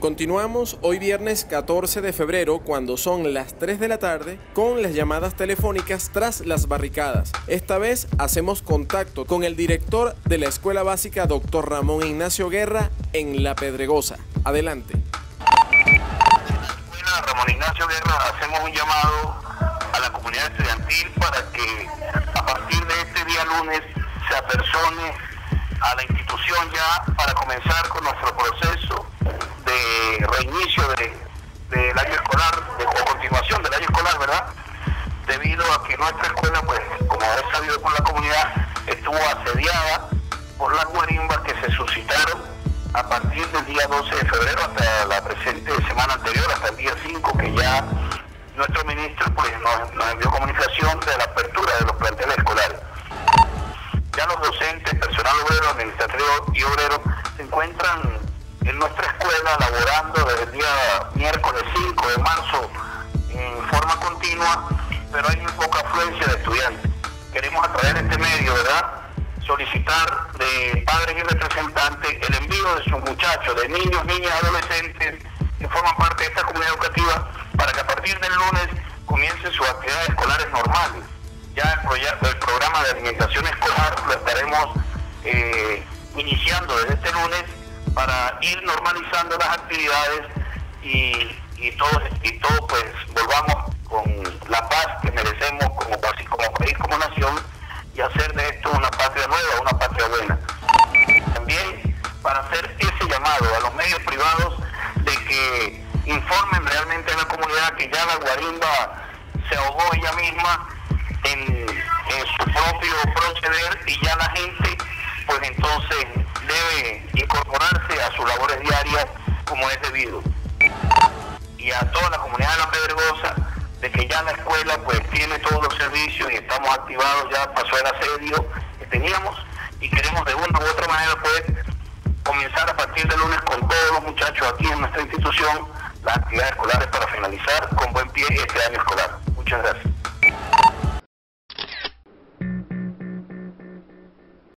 Continuamos hoy viernes 14 de febrero cuando son las 3 de la tarde con las llamadas telefónicas tras las barricadas. Esta vez hacemos contacto con el director de la Escuela Básica Dr. Ramón Ignacio Guerra en La Pedregosa. Adelante. Escuela Ramón Ignacio Guerra hacemos un llamado a la comunidad estudiantil para que a partir de este día lunes se apersone a la institución ya para comenzar con nuestro proceso de reinicio del año escolar, de, o continuación del año escolar, ¿verdad? Debido a que nuestra escuela, pues, como es sabido por la comunidad, estuvo asediada por las guarimbas que se suscitaron a partir del día 12 de febrero hasta la presente semana anterior, hasta el día 5, que ya nuestro ministro pues, nos, nos envió comunicación de la apertura de los planteles escolares. Ya los docentes, personal obrero, administrativo y obrero se encuentran en nuestra escuela laborando desde el día miércoles 5 de marzo en forma continua, pero hay muy poca afluencia de estudiantes. Queremos a través de este medio, ¿verdad? solicitar de padres y representantes el envío de sus muchachos, de niños, niñas, adolescentes que forman parte de esta comunidad educativa para que a partir del lunes comiencen sus actividades escolares normales. Ya el, programa de alimentación escolar lo estaremos eh, iniciando desde este lunes para ir normalizando las actividades y, y todo, y todo pues volvamos con la paz que merecemos como, como país, como nación y hacer de esto una patria nueva, una patria buena. También para hacer ese llamado a los medios privados de que informen realmente a la comunidad que ya la guarimba se ahogó ella misma en, en su propio proceder y ya la gente como es debido. Y a toda la comunidad de La Pedregosa, de que ya la escuela pues tiene todos los servicios y estamos activados, ya pasó el asedio que teníamos y queremos de una u otra manera poder comenzar a partir de lunes con todos los muchachos aquí en nuestra institución las actividades escolares para finalizar con buen pie este año escolar. Muchas gracias.